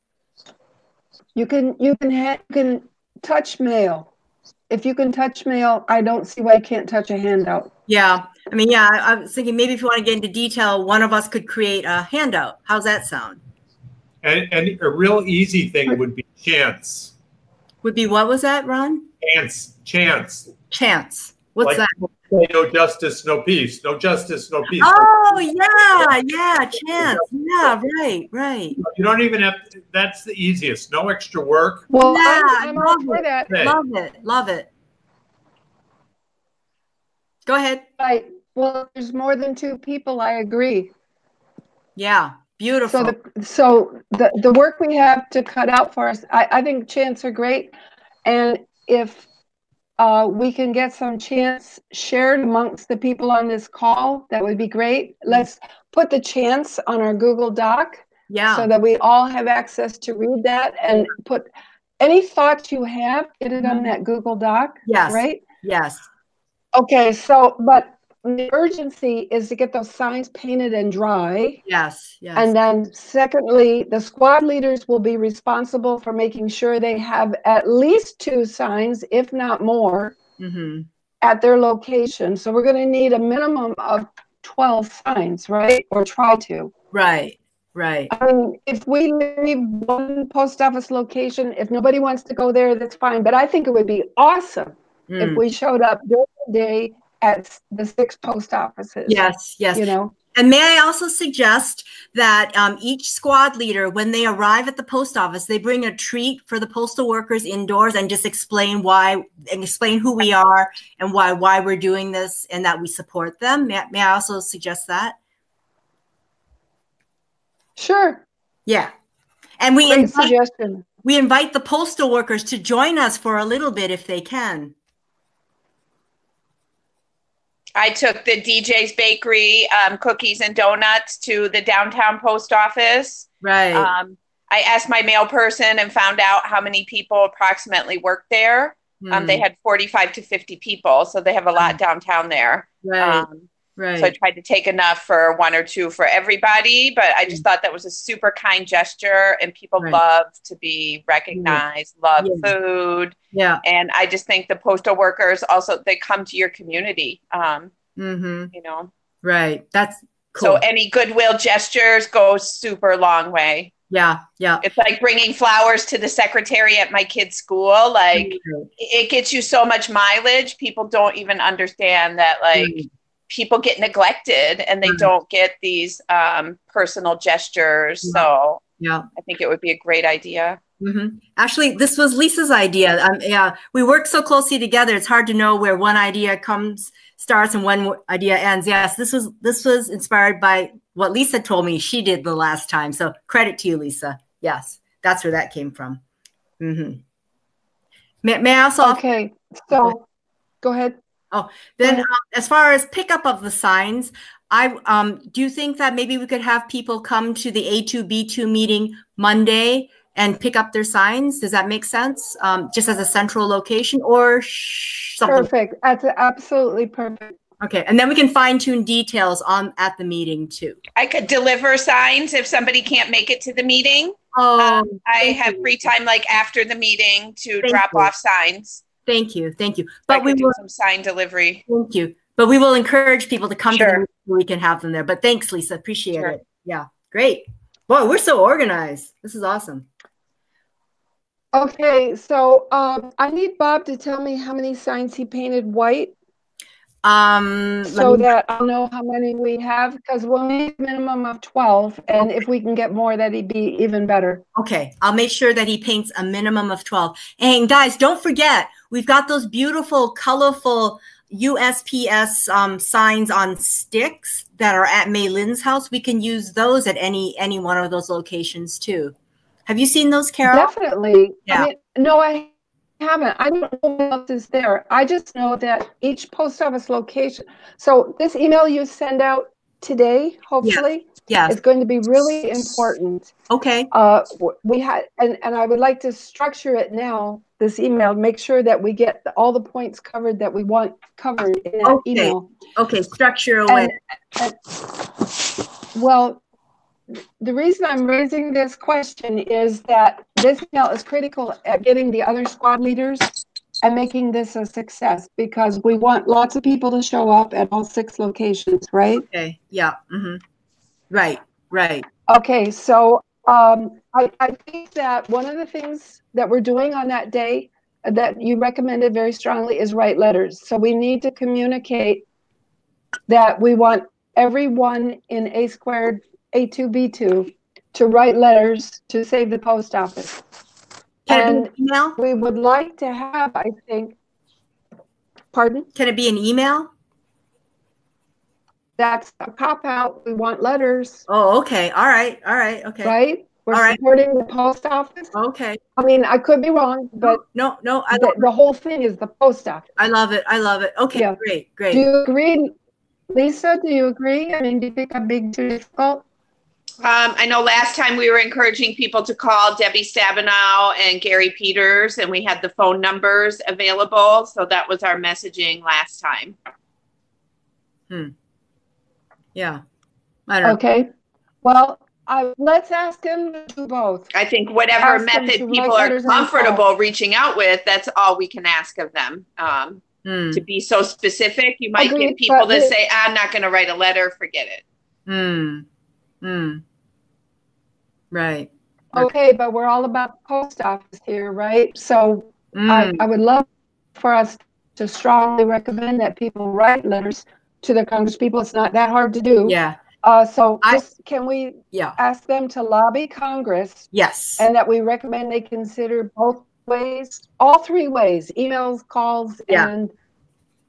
You can you can ha- you can touch mail. If you can touch mail, I don't see why you can't touch a handout.
Yeah, I mean, yeah, I, I was thinking maybe if you want to get into detail, one of us could create a handout. How's that sound?
And, and a real easy thing would be chants.
Would be what was that, Ron?
Chants, chants.
Chants. What's
Like,
that?
No justice, no peace. No justice, no peace.
Oh yeah, yeah, chants. Yeah, right, right.
You don't even have. That's the easiest. No extra work.
Well,
Yeah,
I'm, I'm all
love
for
it.
that.
Okay.
Love it, love it. Go ahead.
Right. Well, there's more than two people. I agree.
Yeah, beautiful.
So the so the the work we have to cut out for us, I, I think chants are great, and if uh, we can get some chants shared amongst the people on this call, that would be great. Let's put the chants on our Google Doc
yeah,
so that we all have access to read that and put any thoughts you have, get it on that Google Doc.
Mm-hmm. Yes.
Right.
yes,
Okay. So, but the urgency is to get those signs painted and dry.
yes, yes.
And then secondly, the squad leaders will be responsible for making sure they have at least two signs, if not more,
hmm
at their location. So we're going to need a minimum of 12 signs, right? Or try to.
Right, right.
I mean, if we leave one post office location, if nobody wants to go there, that's fine. But I think it would be awesome if
Mm.
we showed up during the day at the six post offices.
Yes, yes.
You know,
And may I also suggest that um, each squad leader, when they arrive at the post office, they bring a treat for the postal workers indoors and just explain why and explain who we are and why why we're doing this and that we support them. May, may I also suggest that?
sure.
Yeah. And we
Great
invite,
suggestion.
we invite the postal workers to join us for a little bit if they can.
I took the DJ's Bakery um, cookies and donuts to the downtown post office.
Right.
Um, I asked my mail person and found out how many people approximately work there. Um, they
Hmm.
had 45 to 50 people, so they have a lot downtown there.
right.
Um,
right.
So I tried to take enough for one or two for everybody, but I just thought that was a super kind gesture, and people
Right.
love to be recognized, love
Yeah.
food,
yeah.
and I just think the postal workers also they come to your community, um,
hmm
you know.
Right. That's
So any goodwill gestures go super long way.
yeah. Yeah.
It's like bringing flowers to the secretary at my kid's school. Like
Right.
it gets you so much mileage. People don't even understand that like
Right.
People get neglected and they
Mhm.
don't get these um, personal gestures.
Yeah.
So
Yeah.
I think it would be a great idea.
hmm Actually, this was Lisa's idea. Um, yeah, we work so closely together. It's hard to know where one idea comes, starts, and one idea ends. Yes, this was this was inspired by what Lisa told me she did the last time. So credit to you, Lisa. Yes, that's where that came from. Mm-hmm. May, may I also
Okay. So go ahead.
Then, um, as far as pickup of the signs, I um, do you think that maybe we could have people come to the A2B2 meeting Monday and pick up their signs? Does that make sense? Um, just as a central location or sh- something?
Perfect. That's absolutely perfect.
Okay, and then we can fine tune details on at the meeting too.
I could deliver signs if somebody can't make it to the meeting.
Oh,
Um, I have
you.
free time like after the meeting to
Thank
drop
you.
off signs.
Thank you, thank you. But we will
some sign delivery.
thank you. But we will encourage people to come to the so we can have them there. But thanks, Lisa. Appreciate
Sure.
it. Yeah, great. Boy, we're so organized. This is awesome.
Okay, so um, I need Bob to tell me how many signs he painted white
Um,
so
me-
that I'll know how many we have because we'll need a minimum of 12. And if we can get more, that'd be even better.
Okay, I'll make sure that he paints a minimum of 12. And guys, don't forget, we've got those beautiful, colorful USPS um, signs on sticks that are at May Lynn's house. We can use those at any any one of those locations too. Have you seen those, Carol?
Definitely.
Yeah.
I mean, no, I haven't. I don't know what else is there. I just know that each post office location. So this email you send out today, hopefully.
Yes.
It's going to be really important.
Okay.
Uh, we had, and, and I would like to structure it now, this email, make sure that we get all the points covered that we want covered in
Okay.
email.
Okay. Structure away.
And, and- well, the reason I'm raising this question is that this email is critical at getting the other squad leaders and making this a success because we want lots of people to show up at all six locations, right?
okay. Yeah. hmm Right. Right.
Okay, so um, I, I think that one of the things that we're doing on that day that you recommended very strongly is write letters. So we need to communicate that we want everyone in A squared, A2B2 to write letters to save the post office.
Can
And
it be an email?
we would like to have, I think, pardon?
Can it be an email?
That's a cop out. We want letters,
Oh, okay. All right. All right. Okay.
right? We're
All right.
supporting the post office.
Okay.
I mean, I could be wrong, but
no, no, I
the, the whole thing is the post office.
I love it. I love it. Okay.
Yeah.
Great.
Do you agree, Lisa? Do you agree? I mean, do you think I'm being too difficult?
Um, I know last time we were encouraging people to call Debbie Stabenow and Gary Peters, and we had the phone numbers available. So that was our messaging last time. Hmm.
Yeah. I don't know.
Okay. Well, I, let's ask him to do both.
I think whatever
Ask
method people are
letters and call.
comfortable reaching out with, that's all we can ask of them. Um,
Hmm.
to be so specific, you might
Agreed,
get people
but
that say, I'm not going to write a letter, forget it.
Hmm. Hmm. Right.
Okay, but we're all about the post office here, right? So I,
Mm.
I would love for us to strongly recommend that people write letters to their congresspeople. It's not that hard to do.
Yeah.
Uh, so
I-
just, can we
Yeah.
ask them to lobby Congress
Yes.
and that we recommend they consider both ways, all three ways, emails, calls,
Yeah.
and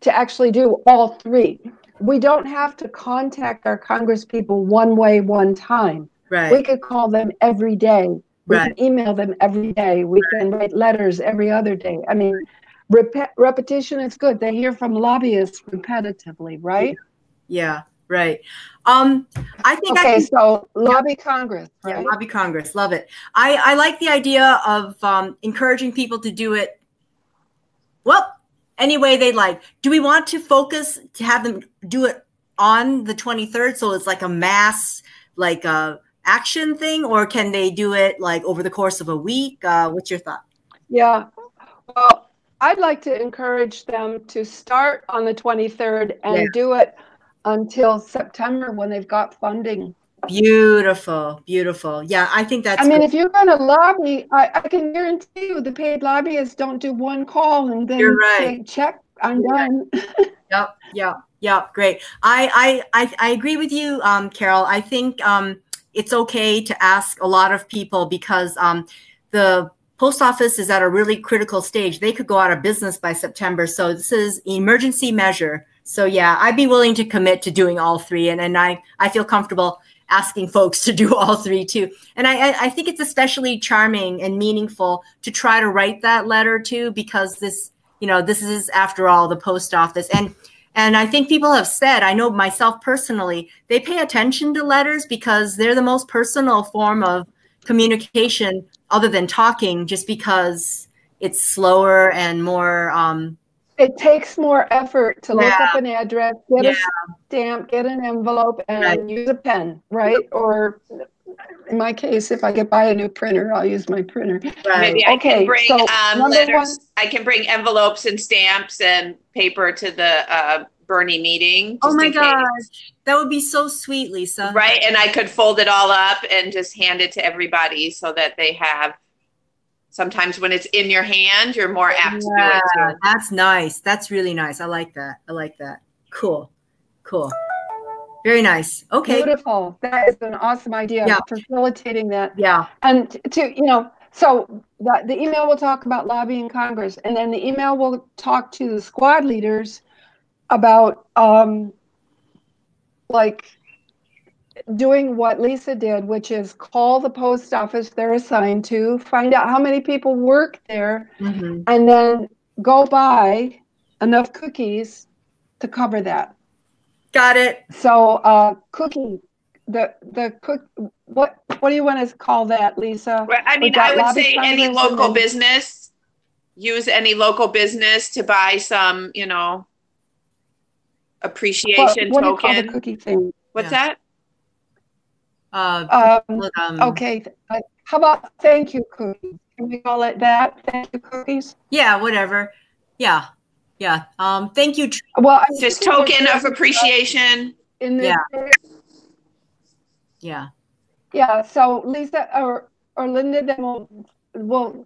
to actually do all three. We don't have to contact our Congress people one way, one time.
Right.
We could call them every day. We
Right.
can email them every day. We can write letters every other day. I mean, rep- repetition is good. They hear from lobbyists repetitively, right?
Yeah. Right. Um, I think I
Okay,
can
so lobby Congress,
Yeah, lobby Congress. Love it. I, I like the idea of um, encouraging people to do it. Well, any way they like. Do we want to focus to have them do it on the 23rd? So it's like a mass, like a action thing, or can they do it like over the course of a week? Uh, what's your thought?
Yeah. Well, I'd like to encourage them to start on the 23rd and
Yeah.
do it until September when they've got funding.
Beautiful, beautiful. Yeah, I think that's.
I mean,
good.
if you're going to lobby, I, I can guarantee you the paid lobbyists don't do one call and then
You're right.
say, check, I'm done.
Yep, yep, yep. Great. I I I, I agree with you, um, Carol. I think um, it's okay to ask a lot of people because um, the post office is at a really critical stage. They could go out of business by September. So this is emergency measure. So yeah, I'd be willing to commit to doing all three, and and I I feel comfortable asking folks to do all three too. And I- I think it's especially charming and meaningful to try to write that letter too because this you know this is after all the post office and and i think people have said i know myself personally they pay attention to letters because they're the most personal form of communication other than talking just because it's slower and more um
It takes more effort to look up an address, get
Yeah.
a stamp, get an envelope, and
Right.
use a pen, right? Or in my case, if I could buy a new printer, I'll use my printer.
right
Maybe I
Okay,
can bring
so
um,
number
letters.
one-
I can bring envelopes and stamps and paper to the uh, Bernie meeting.
oh my
in case.
gosh that would be so sweet lisa
Right, and I could fold it all up and just hand it to everybody so that they have. Sometimes when it's in your hand, you're more apt to do it too.
that's nice that's really nice i like that i like that cool cool very nice okay
Beautiful. That is an awesome idea.
Yeah.
Facilitating that.
yeah
And to, you know, so the, the email will talk about lobbying Congress, and then the email will talk to the squad leaders about, um, like, doing what Lisa did, which is call the post office they're assigned to, find out how many people work there,
Mhm.
and then go buy enough cookies to cover that.
Got it.
So, uh, cookie, the, the cook, what, what do you want to call that, Lisa?
Well, I mean, I would say any
signers and
local business, use any local business to buy some, you know,
What,
appreciation
what do you call the
token.
cookie thing?
What's
Yeah.
that?
Uh,
Um,
um,
okay, uh, how about thank you cookies? Can we call it that? Thank you cookies?
Yeah, whatever. Yeah, yeah. Um, thank you.
Well, I
Just token of appreciation.
In this
Yeah. Yeah.
Yeah, so Lisa or, or Linda, then we'll, we'll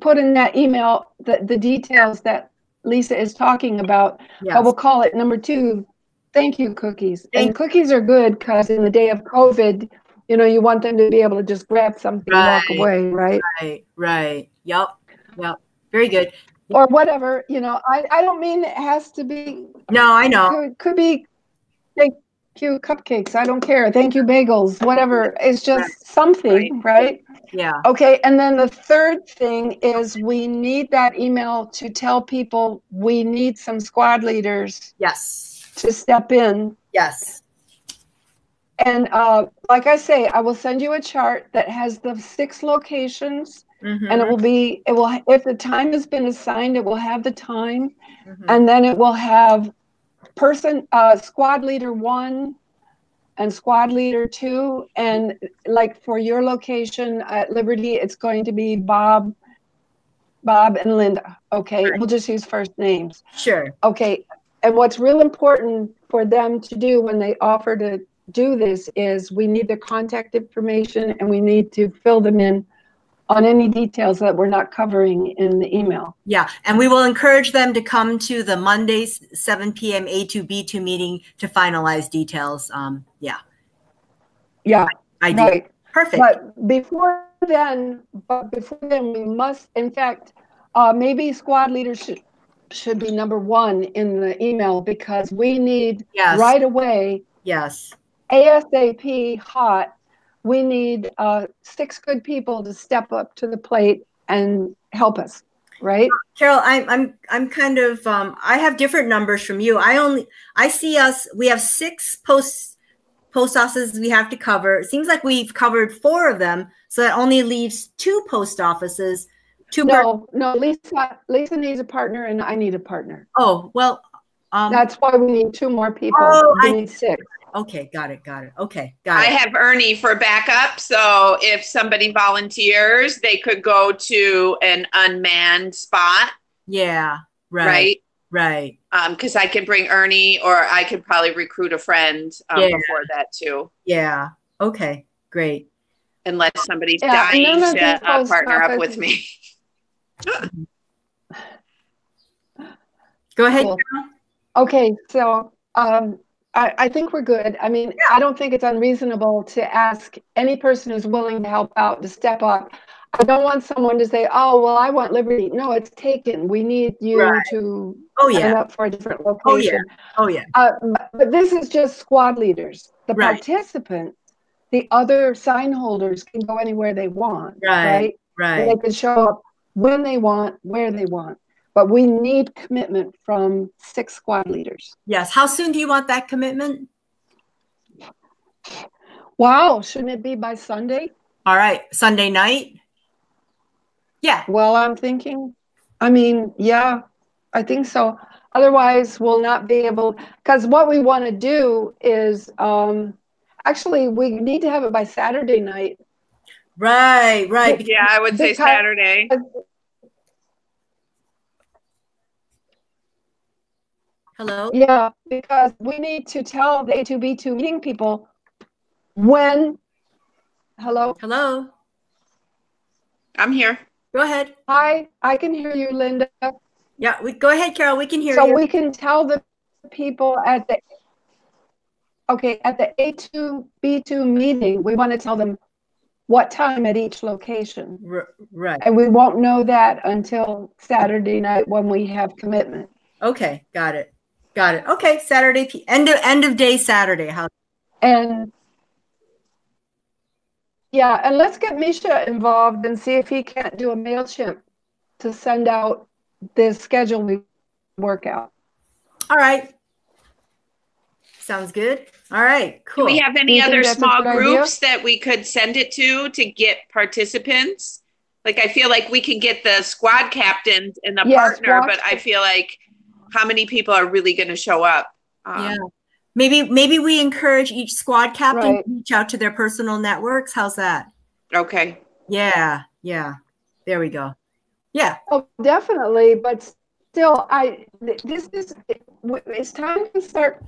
put in that email the, the details that Lisa is talking about.
Yeah.
But we'll call it number two, thank you cookies.
Thank-
And cookies are good because in the day of COVID, you know, you want them to be able to just grab something and walk away, right?
Right. Right. Yep. Yep. Very good.
Or whatever, you know, I, I don't mean it has to be,
No, I know.
could, could be, thank you cupcakes, I don't care, thank you bagels, whatever. It's just something, right?
Yeah.
Okay, and then the third thing is we need that email to tell people we need some squad leaders
Yes.
to step in.
Yes.
And uh, like I say, I will send you a chart that has the six locations,
Mhm,
and it will be it will if the time has been assigned, it will have the time,
mhm.
and then it will have person uh, squad leader one and squad leader two, and like for your location at Liberty, it's going to be Bob, Bob and Linda. Okay,
Right.
we'll just use first names.
Sure.
Okay, and what's real important for them to do when they offer to do this is we need their contact information and we need to fill them in on any details that we're not covering in the email.
Yeah, and we will encourage them to come to the Mondays, 7 p.m. A2B2 meeting to finalize details. Um, yeah,
Yeah,
I do.
right.
Perfect.
But before then, but before then, we must, in fact, uh, maybe squad leaders should, should be number one in the email because we need
Yes.
right away,
yes.
ASAP hot, we need uh, six good people to step up to the plate and help us, right?
Carol, I'm I'm I'm kind of um, I have different numbers from you. I only I see us. We have six post post offices we have to cover. It seems like we've covered four of them, so that only leaves two post offices. Two.
No, no, Lisa, Lisa needs a partner and I need a partner.
oh well. Um,
That's why we need two more people.
Oh,
We
I-
need six.
Okay, got it, got it. Okay, got
I
it.
I have Ernie for backup. So if somebody volunteers, they could go to an unmanned spot,
yeah, right,
right?
right.
Um, because I can bring Ernie, or I could probably recruit a friend um,
Yeah.
before that too,
Yeah. Okay. Great.
unless somebody's
Yeah,
dying to uh, partner up with me.
Go ahead.
Cool. Okay, so um, I, I think we're good. I mean, I don't think it's unreasonable to ask any person who's willing to help out to step up. I don't want someone to say, "Oh, well, I want Liberty." No, it's taken. We need you
Right.
to
Oh yeah.
up for a different location.
Oh yeah. Oh yeah.
Uh, but- but this is just squad leaders. The
Right.
participants, the other sign holders, can go anywhere they want.
Right.
right?
Right.
They can show up when they want, where they want. But we need commitment from six squad leaders.
Yes. How soon do you want that commitment?
Wow, shouldn't it be by Sunday?
All right. Sunday night. Yeah.
Well, I'm thinking, I mean, yeah, I think so. Otherwise, we'll not be able, because what we want to do is, um, actually, we need to have it by Saturday night.
Right. Right.
Yeah, I would say
Because-
Saturday.
Hello.
Yeah, because we need to tell the A2B2 meeting people when, hello,
Hello.
I'm here.
Go ahead.
hi, I can hear you, Linda.
Yeah. We go ahead, Carol. We can hear
So
you.
we can tell the people at the, okay, at the A2B2 meeting, we want to tell them what time at each location.
R- right.
And we won't know that until Saturday night when we have commitment.
Okay. Got it. Got it. Okay. Saturday. P- end of end of day Saturday. How?
And yeah, and let's get Misha involved and see if he can't do a MailChimp to send out the schedule we work out.
All right. Sounds good. All right, Cool.
Do we have any other small
good idea?
groups that we could send it to to get participants? Like, I feel like we can get the squad captains and the
Yeah,
partner, but I feel like how many people are really going to show up? Um,
yeah. Maybe maybe we encourage each squad captain
Right.
to reach out to their personal networks. How's that?
Okay.
Yeah, yeah. There we go. Yeah.
Oh, definitely, but still, I this is it's time to start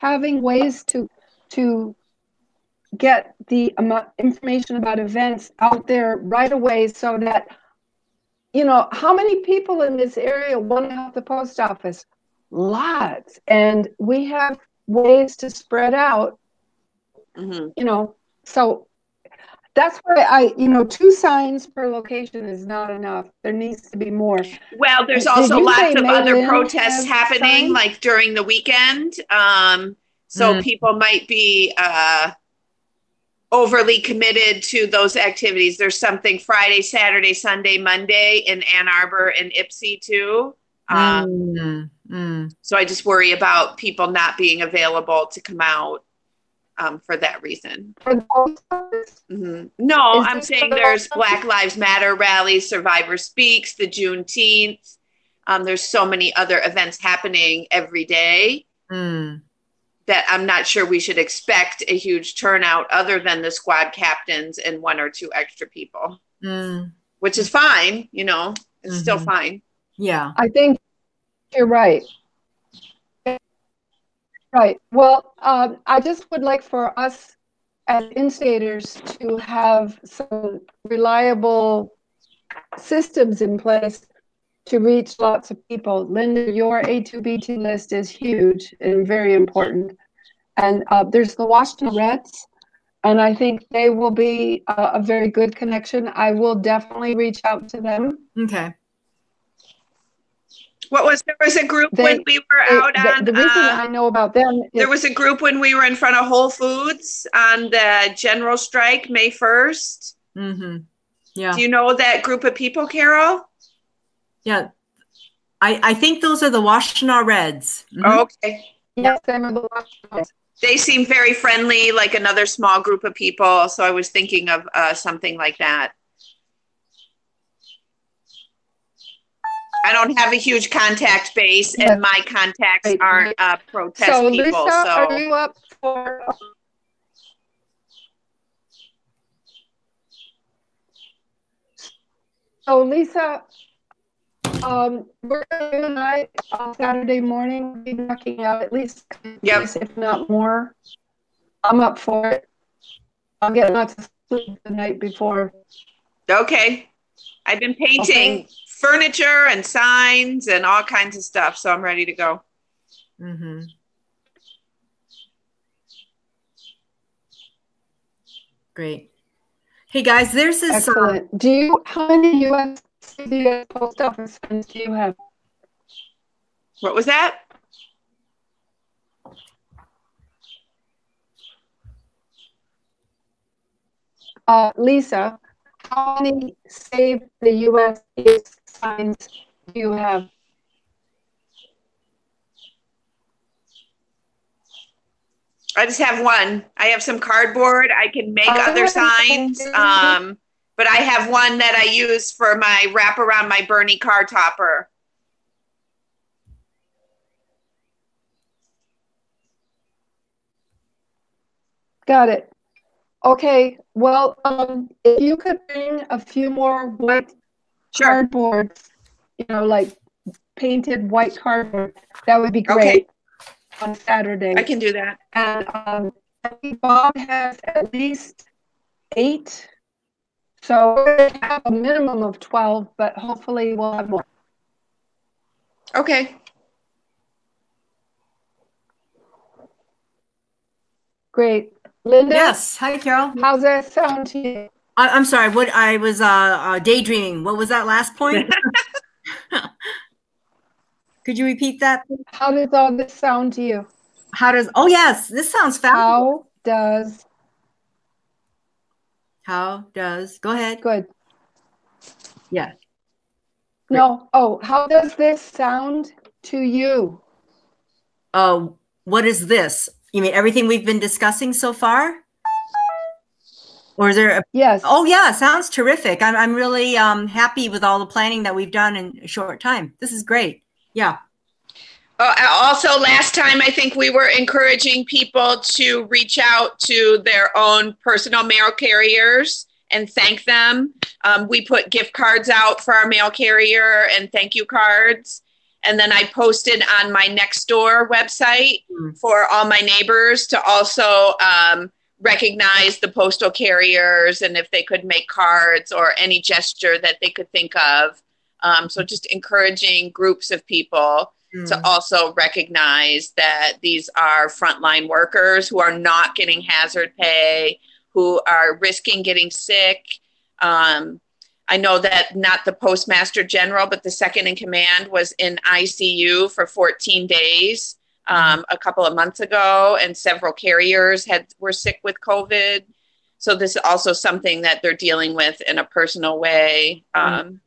having ways to to get the amount information about events out there right away, so that you know how many people in this area want to have the post office. Lots, and we have ways to spread out
hmm
you know, so that's why I, you know, two signs per location is not enough. There needs to be more.
Well, there's
Did
also lots of other protests happening,
signs?
like during the weekend. Um, so
Mm.
people might be uh, overly committed to those activities. There's something Friday, Saturday, Sunday, Monday in Ann Arbor and Ypsi too. Um,
Mm, mm.
So I just worry about people not being available to come out um, for that reason.
For the post office,
hmm No,
Is
I'm saying
for-
there's Black Lives Matter rallies, Survivor Speaks, the Juneteenth. Um, there's so many other events happening every day
Mm.
That I'm not sure we should expect a huge turnout other than the squad captains and one or two extra people,
Mm.
which is fine. You know, it's still
Mhm.
fine.
Yeah.
I think you're right. Right. Well, um, I just would like for us as instigators to have some reliable systems in place to reach lots of people. Linda, your A2B2 list is huge and very important. And uh, there's the Washtenaw Reds, and I think they will be a, a very good connection. I will definitely reach out to them.
Okay.
What was there was a group
They-
when we were
They-
out
the,
on
the reason
uh,
I know about them is
There was a group when we were in front of Whole Foods on the general strike May 1st.
Mm-hmm. Yeah.
Do you know that group of people, Carol?
Yeah. I, I think those are the Washtenaw Reds. Mhm.
Oh, okay.
yes, they were the Washtenaw.
They seem very friendly, like another small group of people. So I was thinking of uh, something like that. I don't have a huge contact base, and my contacts aren't uh, protest
So
people.
Lisa, are you up for? So Lisa, um, we're gonna, you and I, on Saturday morning, be knocking out at least,
Yep.
if not more. I'm up for it. I'll get lots of sleep the night before.
okay, I've been painting
Okay.
furniture and signs and all kinds of stuff, so I'm ready to go.
Mm-hmm. Great. Hey guys, there's this.
Excellent. Do you, how many US, CVS post office funds do you have?
What was that?
Uh, Lisa, how many Save the US signs do you have?
I just have one. I have some cardboard. I can make other signs. Um, but I have one that I use for my wrap around my Bernie car topper.
Got it. Okay, well, um, if you could bring a few more white
Sure.
cardboard, you know, like painted white cardboard, that would be great Okay. on Saturday.
I can do that.
And um, Bob has at least eight. So we're gonna have a minimum of 12, but hopefully we'll have more.
Okay.
Great. Linda?
Yes. Hi, Carol.
How's that sound to you?
I, I'm sorry. What I was uh, uh, daydreaming. What was that last point? Could you repeat that? please?
How does all this sound to you?
How does? Oh yes, this sounds fabulous.
How does,
How does? Go ahead.
good.
Yeah.
No, oh, how does this sound to you?
Uh, what is this? You mean everything we've been discussing so far? Or is there a,
Yes.
oh yeah, sounds terrific. I'm, I'm really um, happy with all the planning that we've done in a short time. This is great. Yeah.
Uh, also, last time I think we were encouraging people to reach out to their own personal mail carriers and thank them. Um, we put gift cards out for our mail carrier and thank you cards. And then I posted on my Nextdoor website
Mm.
for all my neighbors to also um, recognize the postal carriers and if they could make cards or any gesture that they could think of. Um, so just encouraging groups of people to
Mm.
also recognize that these are frontline workers who are not getting hazard pay, who are risking getting sick. Um, I know that not the postmaster general, but the second in command was in ICU for 14 days um, a couple of months ago, and several carriers had were sick with COVID. So this is also something that they're dealing with in a personal way. Um,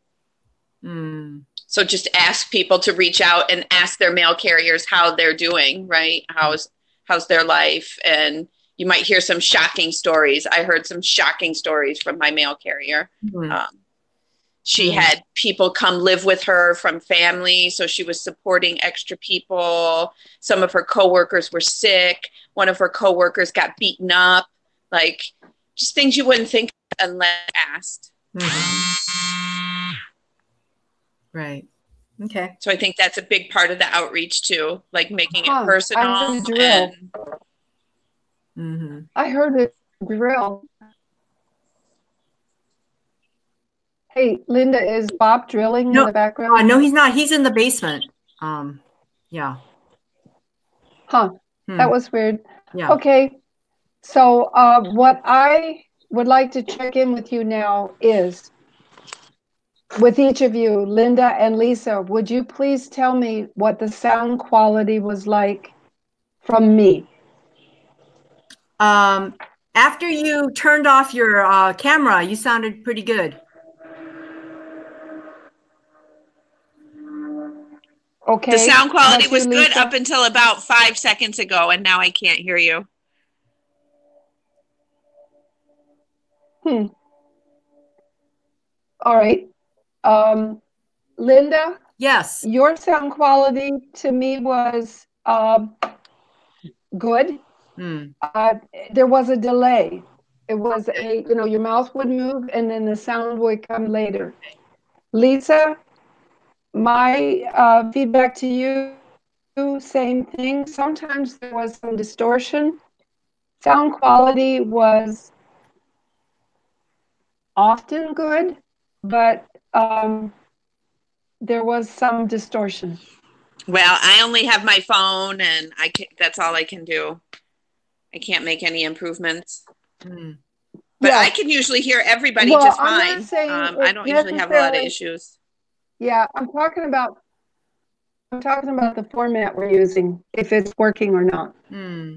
Mm.
So just ask people to reach out and ask their mail carriers how they're doing, right? How's how's their life? And you might hear some shocking stories. I heard some shocking stories from my mail carrier.
Mm.
Um, she
Mm.
had people come live with her from family, so she was supporting extra people. Some of her coworkers were sick. One of her coworkers got beaten up. Like just things you wouldn't think unless asked.
Mhm. Right. Okay.
So I think that's a big part of the outreach too, like making
Huh,
it personal.
heard a drill.
And
hmm
I heard a drill. Hey, Linda, is Bob drilling
No,
in the background?
Uh, no, he's not. He's in the basement. Um, yeah.
Huh,
Hmm.
that was weird.
yeah.
Okay, so uh, what I would like to check in with you now is with each of you, Linda and Lisa, would you please tell me what the sound quality was like from me?
Um, after you turned off your uh, camera, you sounded pretty good.
Okay.
the sound quality was
you,
good
Lisa?
up until about five seconds ago, and now I can't hear you.
Hmm. All right. Um, Linda,
Yes.
your sound quality to me was um, good.
Hmm.
Uh, there was a delay. It was a, you know, your mouth would move and then the sound would come later. Lisa, my uh, feedback to you, same thing. Sometimes there was some distortion. Sound quality was often good, but um, there was some distortion.
Well, I only have my phone, and I can, that's all I can do. I can't make any improvements,
Hmm.
but
Yeah.
I can usually hear everybody
Well,
just fine.
saying
Um, I don't usually have a lot of issues.
Yeah, I'm talking about I'm talking about the format we're using, if it's working or not.
Hmm.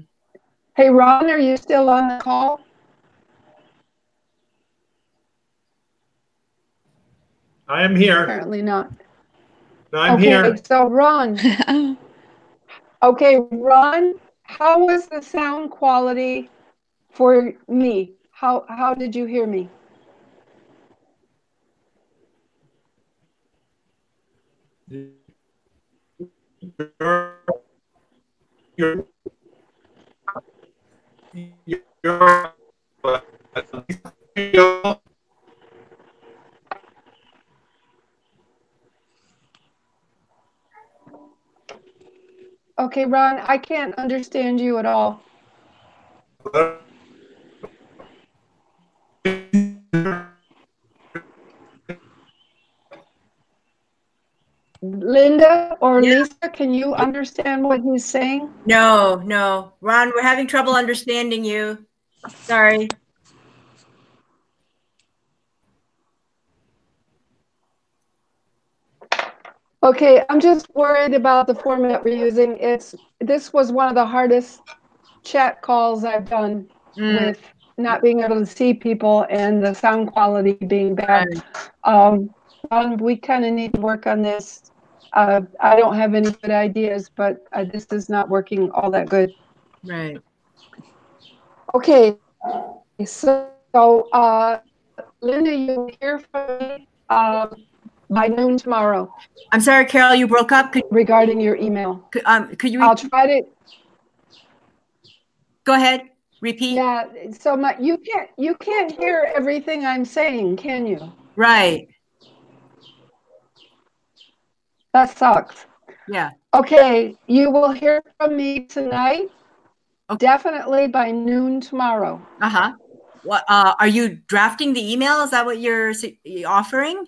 Hey Ron, are you still on the call?
I am here.
Apparently not.
I'm
okay,
here.
so Ron. okay, Ron, how was the sound quality for me? How how did you hear me?
You're, you're, you're,
Okay, Ron, I can't understand you at all. Linda or
Yeah.
Lisa, can you understand what he's saying?
No, no. Ron, we're having trouble understanding you. Sorry.
Okay, I'm just worried about the format we're using. It's this was one of the hardest chat calls I've done
Hmm.
with not being able to see people and the sound quality being bad.
Right.
Um, we kind of need to work on this. Uh, I don't have any good ideas, but uh, this is not working all that good.
Right.
Okay, so, uh, Linda, you'll hear from me, um, by noon tomorrow
I'm sorry, Carol, you broke up. Could,
regarding your email.
could, um, could you
I'll try to,
go ahead? Repeat.
yeah, so my, you can't, you can't hear everything I'm saying, can you?
Right.
That sucks.
Yeah.
Okay, you will hear from me tonight.
Okay.
Definitely by noon tomorrow.
Uh huh. What uh, are you drafting the email? Is that what you're offering?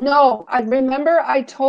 No, I remember I told